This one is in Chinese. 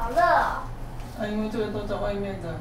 好热啊因为这个都在外面的。